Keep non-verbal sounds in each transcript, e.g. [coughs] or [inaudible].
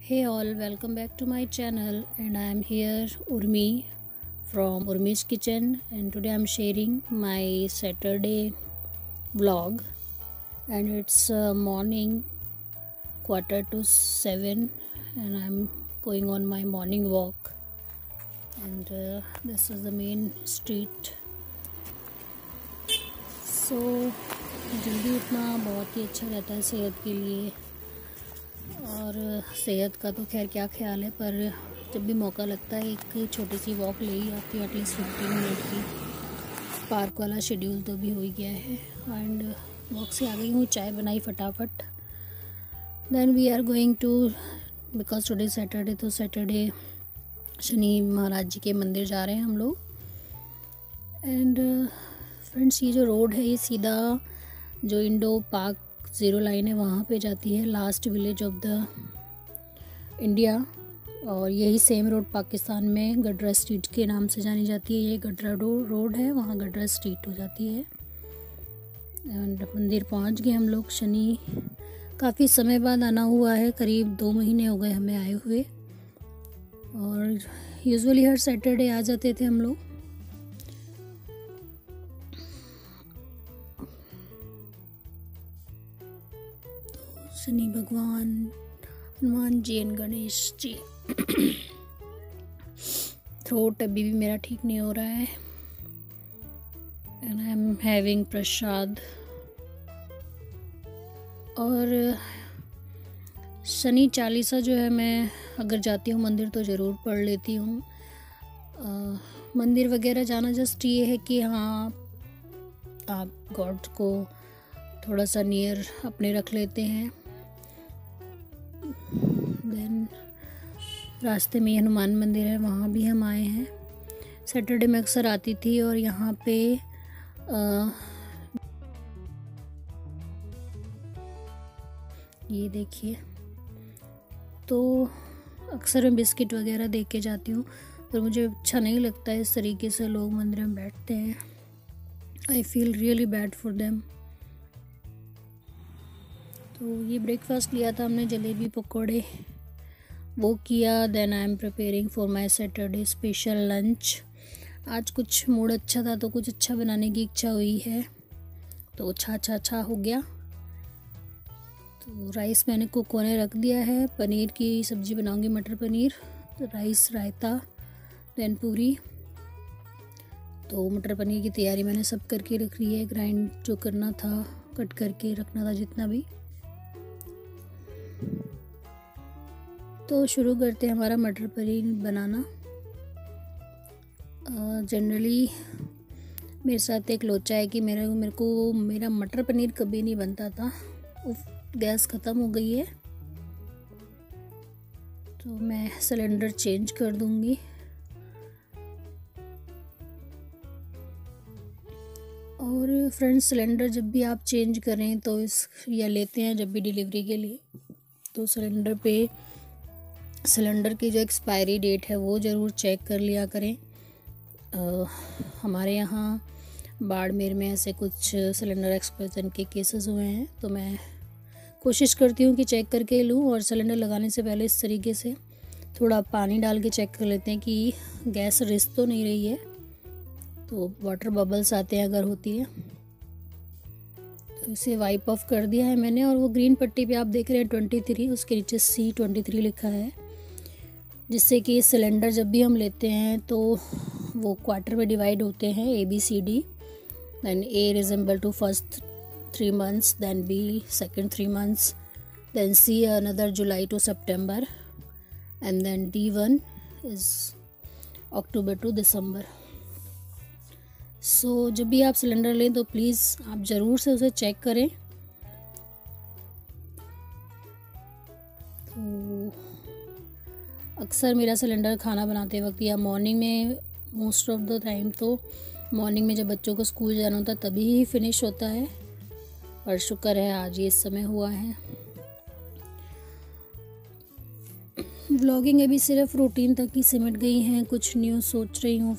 Hey all, welcome back to my channel and I am here Urmi from Urmi's kitchen and today I'm sharing my Saturday vlog and it's uh, morning quarter to 7 and I'm going on my morning walk and uh, this is the main street so जल्दी उठना बहुत ही अच्छा रहता है सेहत के लिए और सेहत का तो खैर क्या ख्याल है, पर जब भी मौका लगता है, एक छोटी सी वॉक ले ही आती हूँ एटलीस्ट फिफ्टीन मिनट की। पार्क वाला शेड्यूल तो भी हो ही गया है एंड वॉक से आ गई हूँ, चाय बनाई फटाफट। Then we are going to because today Saturday तो सैटरडे शनि महाराज जी के मंदिर जा रहे हैं हम लोग। एंड फ्रेंड्स ये जो रोड है, ये सीधा जो इंडो पार्क ज़ीरो लाइन है, वहाँ पे जाती है last village of the India और यही सेम रोड पाकिस्तान में गडरा स्ट्रीट के नाम से जानी जाती है ये गडरा रोड है, वहाँ गडरा स्ट्रीट हो जाती है. एंड मंदिर पहुँच गए हम लोग, शनि काफ़ी समय बाद आना हुआ है, करीब दो महीने हो गए हमें आए हुए. और यूजुअली हर सैटरडे आ जाते थे हम लोग. शनि भगवान, हनुमान जी एंड गणेश जी। थ्रोट अभी भी मेरा ठीक नहीं हो रहा है। And I am having prasad और शनि चालीसा जो है, मैं अगर जाती हूँ मंदिर तो ज़रूर पढ़ लेती हूँ। मंदिर वगैरह जाना जस्ट ये है कि हाँ आप गॉड को थोड़ा सा नियर अपने रख लेते हैं। देन रास्ते में हनुमान मंदिर है वहाँ भी हम आए हैं। सैटरडे में अक्सर आती थी और यहाँ पे आ, ये देखिए तो अक्सर मैं बिस्किट वगैरह दे के जाती हूँ पर मुझे अच्छा नहीं लगता है इस तरीके से लोग मंदिर में बैठते हैं। I feel really bad for them तो ये ब्रेकफास्ट लिया था हमने, जलेबी पकौड़े, वो किया then I am preparing for my Saturday special lunch आज कुछ मूड अच्छा था तो कुछ अच्छा बनाने की इच्छा हुई है। तो अच्छा अच्छा अच्छा हो गया। तो राइस मैंने कुक होने रख दिया है। पनीर की सब्ज़ी बनाऊँगी, मटर पनीर तो राइस रायता देन पूरी। तो मटर पनीर की तैयारी मैंने सब करके रख ली है। ग्राइंड जो करना था कट करके रखना था जितना भी। तो शुरू करते हैं हमारा मटर पनीर बनाना। जनरली मेरे साथ एक लोचा है कि मेरे मेरे को, मेरा मटर पनीर कभी नहीं बनता था। गैस ख़त्म हो गई है। तो मैं सिलेंडर चेंज कर दूँगी। और फ्रेंड्स सिलेंडर जब भी आप चेंज करें तो इस, या लेते हैं जब भी डिलीवरी के लिए तो सिलेंडर पे सिलेंडर की जो एक्सपायरी डेट है वो ज़रूर चेक कर लिया करें। आ, हमारे यहाँ बाड़मेर में ऐसे कुछ सिलेंडर एक्सपायजन के केसेस हुए हैं तो मैं कोशिश करती हूँ कि चेक करके लूँ और सिलेंडर लगाने से पहले इस तरीके से थोड़ा पानी डाल के चेक कर लेते हैं कि गैस रिस तो नहीं रही है। तो वाटर बबल्स आते हैं अगर होती है तो इसे वाइप ऑफ़ कर दिया है मैंने और वो ग्रीन पट्टी पे आप देख रहे हैं ट्वेंटी थ्री उसके नीचे सी ट्वेंटी थ्री लिखा है। जिससे कि सिलेंडर जब भी हम लेते हैं तो वो क्वार्टर में डिवाइड होते हैं A B C D then A resemble to first three months then B second three months then C another July to September and then D one is October to December so जब भी आप cylinder लें तो please आप ज़रूर से उसे check करें। अक्सर मेरा सिलेंडर खाना बनाते वक्त या मॉर्निंग में मोस्ट ऑफ़ द टाइम तो मॉर्निंग में जब बच्चों को स्कूल जाना होता है, तभी ही फिनिश होता है। पर शुक्र है आज ये समय हुआ है। व्लॉगिंग अभी सिर्फ़ रूटीन तक ही सिमट गई हैं, कुछ न्यू सोच रही हूँ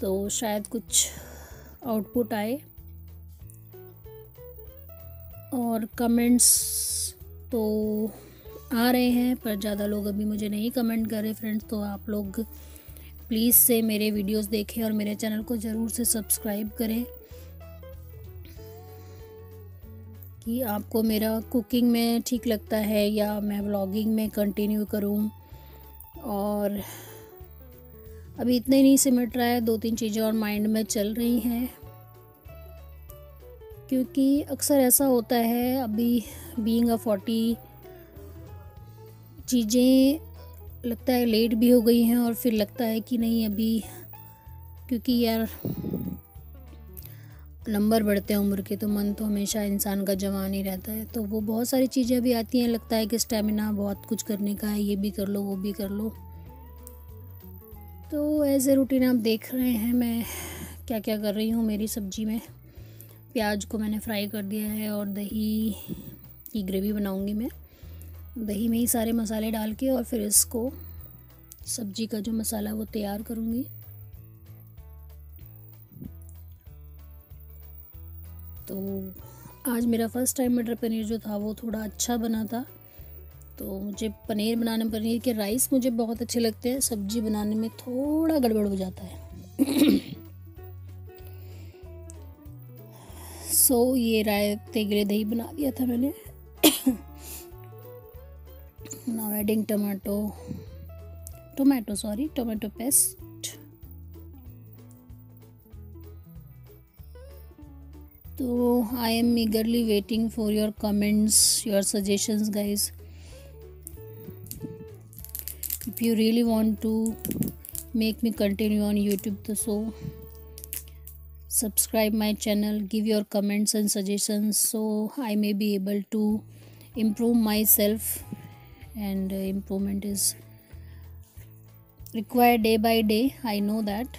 तो शायद कुछ आउटपुट आए। और कमेंट्स तो आ रहे हैं, पर ज़्यादा लोग अभी मुझे नहीं कमेंट कर रहे फ्रेंड्स तो आप लोग प्लीज़ से मेरे वीडियोस देखें और मेरे चैनल को ज़रूर से सब्सक्राइब करें कि आपको मेरा कुकिंग में ठीक लगता है या मैं व्लॉगिंग में कंटिन्यू करूँ। और अभी इतने नहीं सिमट रहा है दो तीन चीज़ें और माइंड में चल रही हैं। क्योंकि अक्सर ऐसा होता है, अभी बीइंग अ फोर्टी चीज़ें लगता है लेट भी हो गई हैं और फिर लगता है कि नहीं अभी, क्योंकि यार नंबर बढ़ते हैं उम्र के तो मन तो हमेशा इंसान का जवान ही रहता है। तो वो बहुत सारी चीज़ें भी आती हैं, लगता है कि स्टेमिना बहुत कुछ करने का है, ये भी कर लो, वो भी कर लो। तो एज ए रूटीन आप देख रहे हैं मैं क्या क्या कर रही हूँ मेरी सब्ज़ी में। प्याज को मैंने फ्राई कर दिया है और दही की ग्रेवी बनाऊँगी मैं। दही में ही सारे मसाले डाल के और फिर इसको सब्ज़ी का जो मसाला वो तैयार करूँगी। तो आज मेरा फ़र्स्ट टाइम मटर पनीर जो था वो थोड़ा अच्छा बना था। तो मुझे पनीर बनाने पनीर के राइस मुझे बहुत अच्छे लगते हैं। सब्ज़ी बनाने में थोड़ा गड़बड़ हो जाता है। सो [coughs] so, ये रायते के लिए दही बना दिया था मैंने। Now adding tomato tomato sorry tomato paste. So i am eagerly waiting for your comments your suggestions guys. If you really want to make me continue on youtube so subscribe my channel give your comments and suggestions so i may be able to improve myself and uh, improvement is required day by day i know that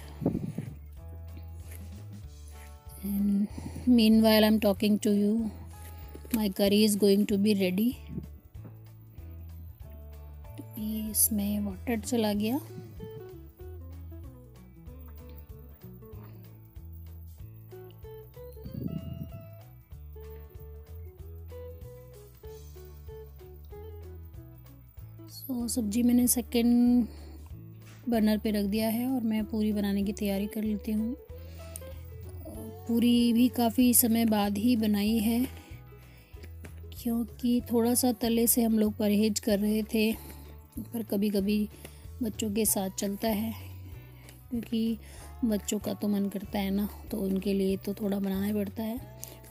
and meanwhile i'm talking to you my curry is going to be ready इसमें water चला गया सो सब्ज़ी मैंने second burner पे रख दिया है और मैं पूरी बनाने की तैयारी कर लेती हूँ। पूरी भी काफ़ी समय बाद ही बनाई है, क्योंकि थोड़ा सा तले से हम लोग परहेज कर रहे थे, पर कभी कभी बच्चों के साथ चलता है, क्योंकि बच्चों का तो मन करता है ना तो उनके लिए तो थोड़ा बनाना पड़ता है।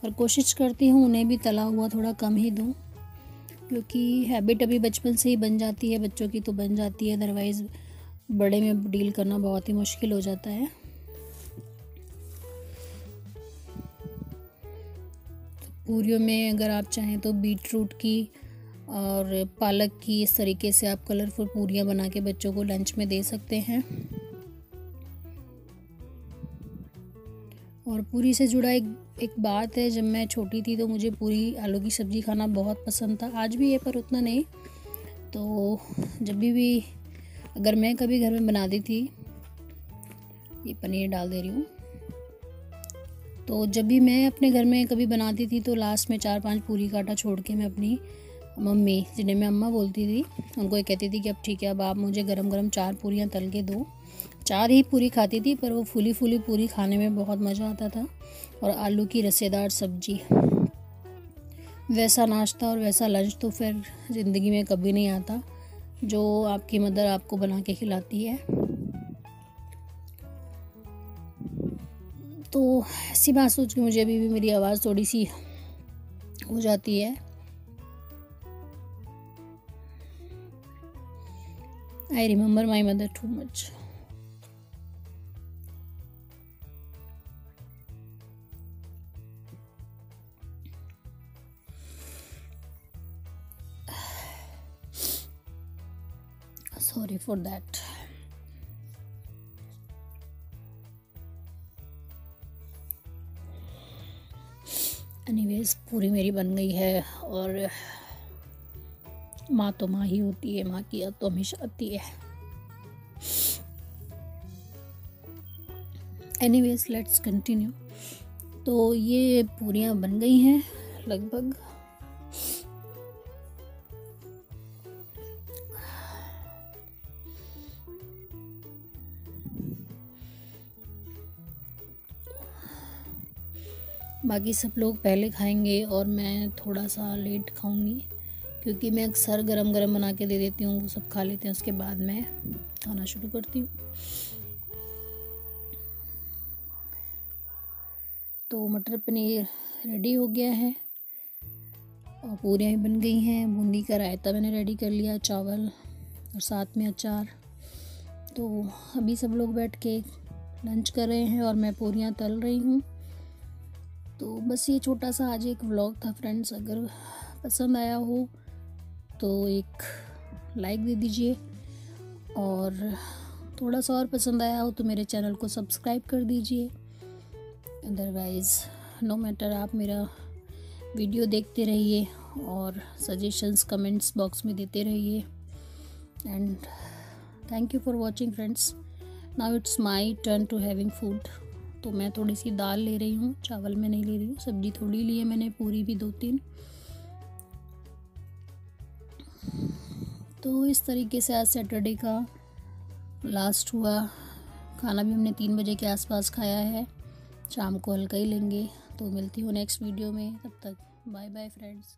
और कोशिश करती हूँ उन्हें भी तला हुआ थोड़ा कम ही दूँ। क्योंकि हैबिट अभी बचपन से ही बन जाती है, बच्चों की तो बन जाती है। अदरवाइज़ बड़े में डील करना बहुत ही मुश्किल हो जाता है। पूरियों में अगर आप चाहें तो बीट रूट की और पालक की इस तरीके से आप कलरफुल पूरियाँ बना के बच्चों को लंच में दे सकते हैं। और पूरी से जुड़ा एक एक बात है, जब मैं छोटी थी तो मुझे पूरी आलू की सब्ज़ी खाना बहुत पसंद था। आज भी है, पर उतना नहीं। तो जब भी भी अगर मैं कभी घर में बना दी थी ये पनीर डाल दे रही हूँ। तो जब भी मैं अपने घर में कभी बनाती थी तो लास्ट में चार पाँच पूरी काटा छोड़ के मैं अपनी मम्मी, जिन्हें मैं अम्मा बोलती थी, उनको ये कहती थी कि, अब ठीक है, अब आप मुझे गरम गरम चार पूरियाँ तल के दो। चार ही पूरी खाती थी, पर वो फूली फूली पूरी खाने में बहुत मज़ा आता था। और आलू की रसेदार सब्ज़ी। वैसा नाश्ता और वैसा लंच तो फिर ज़िंदगी में कभी नहीं आता, जो आपकी मदर आपको बना के खिलाती है। तो ऐसी बात सोच के मुझे अभी भी मेरी आवाज़ थोड़ी सी हो जाती है। I remember my mother too much sorry for that. Anyways पूरी मेरी बन गई है और माँ तो माँ ही होती है, माँ की तो हमेशा आती है। एनीवेज लेट्स कंटिन्यू तो ये पूरियाँ बन गई हैं लगभग। बाकी सब लोग पहले खाएँगे और मैं थोड़ा सा लेट खाऊँगी, क्योंकि मैं अक्सर गरम गरम बना के दे देती हूँ, वो सब खा लेते हैं, उसके बाद मैं खाना शुरू करती हूँ। तो मटर पनीर रेडी हो गया है, और पूरियाँ भी बन गई हैं, बूंदी का रायता मैंने रेडी कर लिया, चावल और साथ में अचार। तो अभी सब लोग बैठ के लंच कर रहे हैं और मैं पूरियाँ तल रही हूँ। तो बस ये छोटा सा आज एक व्लॉग था फ्रेंड्स अगर पसंद आया हो तो एक लाइक दे दीजिए। और थोड़ा सा और पसंद आया हो तो मेरे चैनल को सब्सक्राइब कर दीजिए। अदरवाइज़ नो मैटर आप मेरा वीडियो देखते रहिए और सजेशंस कमेंट्स बॉक्स में देते रहिए। And thank you for watching friends now it's my turn to having food तो मैं थोड़ी सी दाल ले रही हूँ, चावल में नहीं ले रही हूँ, सब्ज़ी थोड़ी ली है मैंने पूरी भी दो तीन तो इस तरीके से आज सैटरडे का लास्ट हुआ। खाना भी हमने तीन बजे के आसपास खाया है। शाम को हल्का ही लेंगे। तो मिलती हूँ नेक्स्ट वीडियो में। तब तक बाय बाय फ्रेंड्स